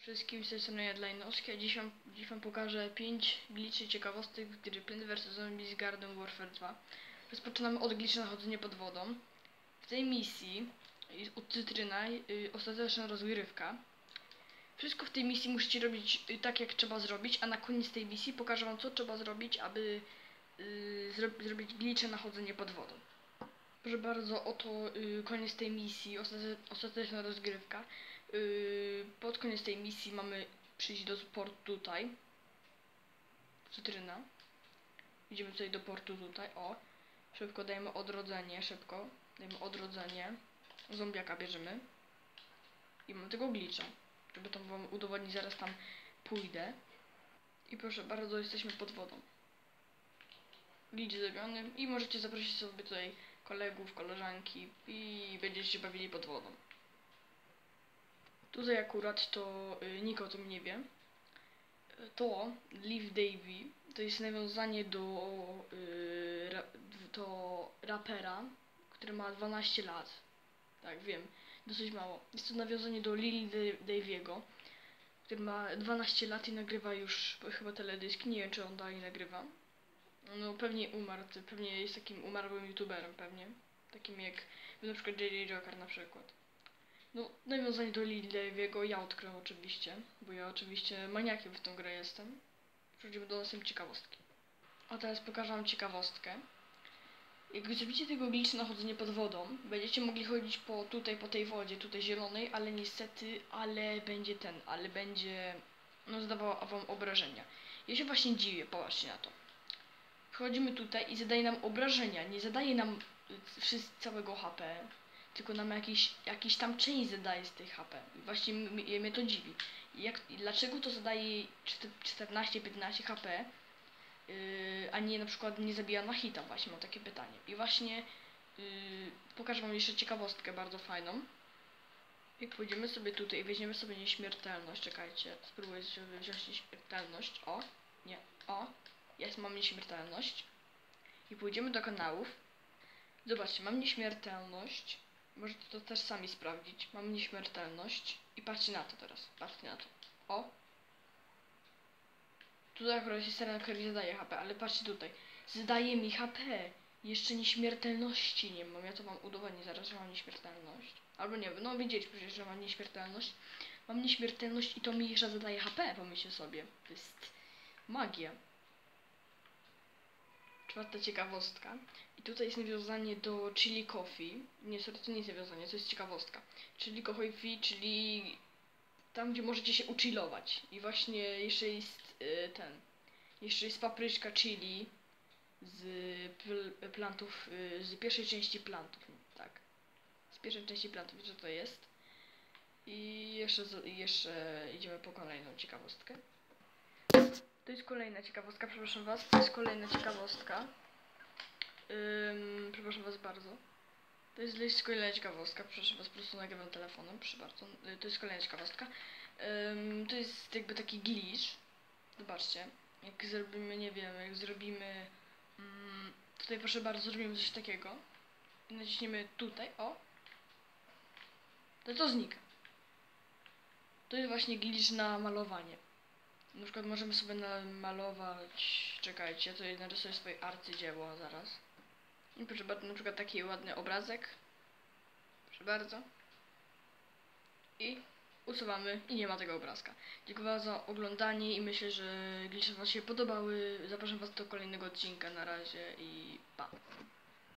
Wszystkim z tej strony Jadlajnowski, a dziś wam, dziś wam pokażę 5 glitchy ciekawostek w gry Plant vs Zombies Garden Warfare 2. Rozpoczynamy od glitcha na chodzenie pod wodą. W tej misji od cytryna y, ostateczna rozgrywka. Wszystko w tej misji musicie robić y, tak jak trzeba zrobić, a na koniec tej misji pokażę wam co trzeba zrobić, aby y, zro zrobić glitche na chodzenie pod wodą. Proszę bardzo, oto y, koniec tej misji, ostate ostateczna rozgrywka. Y, pod koniec tej misji mamy przyjść do portu tutaj. Cytryna. Idziemy tutaj do portu tutaj, o. Szybko dajemy odrodzenie, szybko. Dajemy odrodzenie. Zombiaka bierzemy. I mamy tego glitcha. Żeby to wam udowodnić, zaraz tam pójdę. I proszę bardzo, jesteśmy pod wodą. Glitch zrobiony i możecie zaprosić sobie tutaj kolegów, koleżanki i będziecie się bawili pod wodą. Tutaj akurat to y, nikt o tym nie wie. To Liv Davy to jest nawiązanie do, y, ra, rapera, który ma 12 lat. Tak, wiem, dosyć mało. Jest to nawiązanie do Lil Daviego, który ma 12 lat i nagrywa już chyba teledyski. Nie wiem, czy on dalej nagrywa. No pewnie umarł, pewnie jest takim umarłym youtuberem pewnie. Takim jak na przykład JJ Joker na przykład. No, nawiązanie do Lil Daviego ja odkryłem oczywiście, bo ja oczywiście maniakiem w tą grę jestem. Przechodzimy do następnej ciekawostki. A teraz pokażę wam ciekawostkę. Jak zrobicie tego glitch na chodzenie pod wodą, będziecie mogli chodzić po tutaj, po tej wodzie, tutaj zielonej, ale niestety, ale będzie ten, ale będzie, no zadawała wam obrażenia. Ja się właśnie dziwię, popatrzcie na to. Wchodzimy tutaj i zadaje nam obrażenia, nie zadaje nam y, całego HP, tylko nam jakiś, jakiś tam część zadaje z tej HP. I właśnie mnie to dziwi. I Jak, i dlaczego to zadaje 14-15 HP, yy, a nie na przykład nie zabija na hita? Właśnie mam takie pytanie. I właśnie yy, pokażę wam jeszcze ciekawostkę bardzo fajną. Jak pójdziemy sobie tutaj i weźmiemy sobie nieśmiertelność, czekajcie, spróbuję sobie wziąć nieśmiertelność, o, nie, o, jest, mam nieśmiertelność. I pójdziemy do kanałów. Zobaczcie, mam nieśmiertelność. Możecie to też sami sprawdzić. Mam nieśmiertelność. I patrzcie na to teraz. Patrzcie na to. O! Tutaj akurat jest teren, który zadaje HP, ale patrzcie tutaj. Zadaje mi HP. Jeszcze nieśmiertelności nie mam. Ja to mam udowodnić zaraz, że mam nieśmiertelność. Albo nie no widzieć przecież, że mam nieśmiertelność. Mam nieśmiertelność i to mi jeszcze zadaje HP, pomyślcie sobie. To jest magia. Czwarta ciekawostka. I tutaj jest nawiązanie do Chili Coffee. Nie, to nie jest nawiązanie, to jest ciekawostka. Chili Coffee, czyli tam, gdzie możecie się uchillować. I właśnie jeszcze jest y, ten. Jeszcze jest papryczka chili z pl plantów, y, z pierwszej części plantów. Tak. Z pierwszej części plantów, co to jest. I jeszcze, jeszcze idziemy po kolejną ciekawostkę. To jest kolejna ciekawostka, przepraszam was. To jest kolejna ciekawostka. Ym, przepraszam was bardzo. To jest, jest kolejna ciekawostka, proszę was, po prostu nagrywam telefonem, bardzo. Y, To jest kolejna ciekawostka. Ym, to jest jakby taki glitch. Zobaczcie, jak zrobimy, nie wiem, jak zrobimy... Mm, tutaj proszę bardzo, zrobimy coś takiego. I naciśniemy tutaj, o. To to znika. To jest właśnie glitch na malowanie. Na przykład możemy sobie namalować, czekajcie, to narysuję swoje arcydzieło zaraz. I proszę bardzo, na przykład taki ładny obrazek. Proszę bardzo. I usuwamy i nie ma tego obrazka. Dziękuję za oglądanie i myślę, że glitche wam się podobały. Zapraszam was do kolejnego odcinka. Na razie i pa.